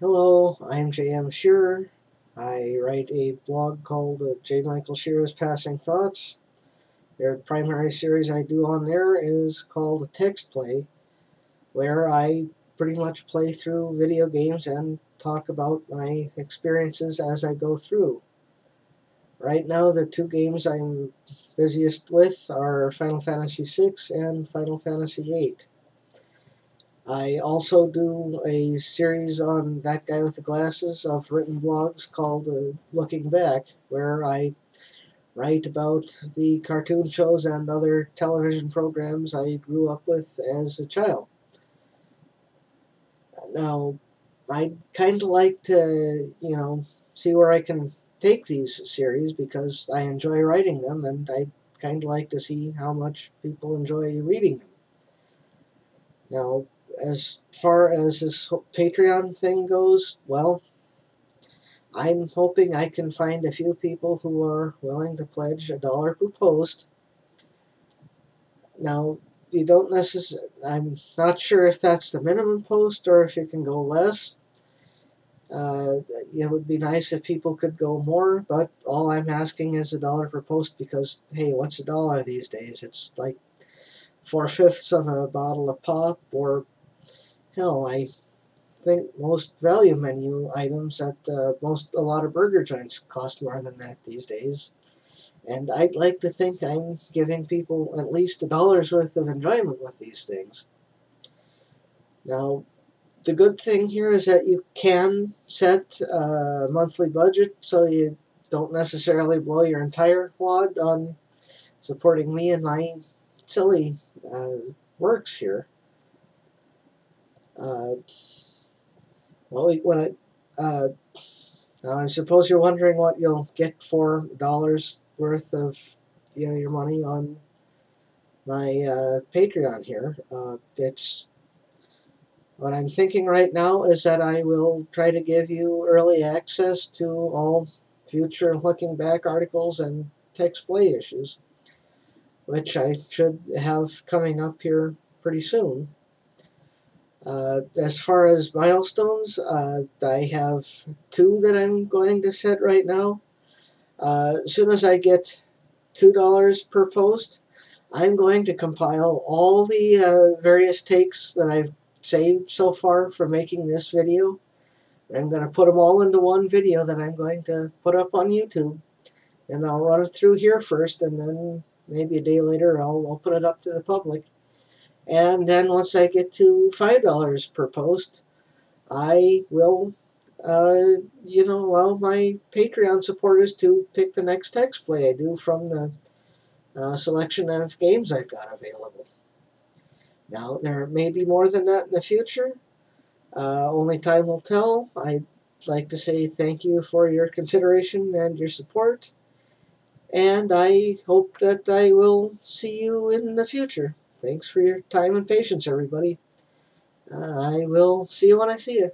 Hello, I'm J.M. Shearer. I write a blog called uh, J. Michael Shearer's Passing Thoughts. Their primary series I do on there is called Text Play, where I pretty much play through video games and talk about my experiences as I go through. Right now, the two games I'm busiest with are Final Fantasy VI and Final Fantasy VIII. I also do a series on That Guy with the Glasses of written blogs called uh, Looking Back, where I write about the cartoon shows and other television programs I grew up with as a child. Now, I'd kind of like to, you know, see where I can take these series because I enjoy writing them and I'd kind of like to see how much people enjoy reading them. Now, as far as this Patreon thing goes, well, I'm hoping I can find a few people who are willing to pledge a dollar per post. Now, you don't necessarily, I'm not sure if that's the minimum post or if you can go less. Uh, it would be nice if people could go more, but all I'm asking is a dollar per post because, hey, what's a dollar these days? It's like four fifths of a bottle of pop or Hell, I think most value menu items at uh, most a lot of burger joints cost more than that these days. And I'd like to think I'm giving people at least a dollar's worth of enjoyment with these things. Now, the good thing here is that you can set a monthly budget so you don't necessarily blow your entire wad on supporting me and my silly uh, works here. Uh, well, when I, uh, I suppose you're wondering what you'll get for dollars worth of you know, your money on my uh, Patreon here. Uh, it's what I'm thinking right now is that I will try to give you early access to all future looking back articles and text play issues, which I should have coming up here pretty soon. Uh, as far as milestones, uh, I have two that I'm going to set right now. Uh, as soon as I get $2 per post, I'm going to compile all the uh, various takes that I've saved so far for making this video. I'm going to put them all into one video that I'm going to put up on YouTube. And I'll run it through here first, and then maybe a day later I'll open it up to the public. And then once I get to $5 per post, I will, uh, you know, allow my Patreon supporters to pick the next text play I do from the uh, selection of games I've got available. Now, there may be more than that in the future. Uh, only time will tell. I'd like to say thank you for your consideration and your support. And I hope that I will see you in the future. Thanks for your time and patience, everybody. Uh, I will see you when I see you.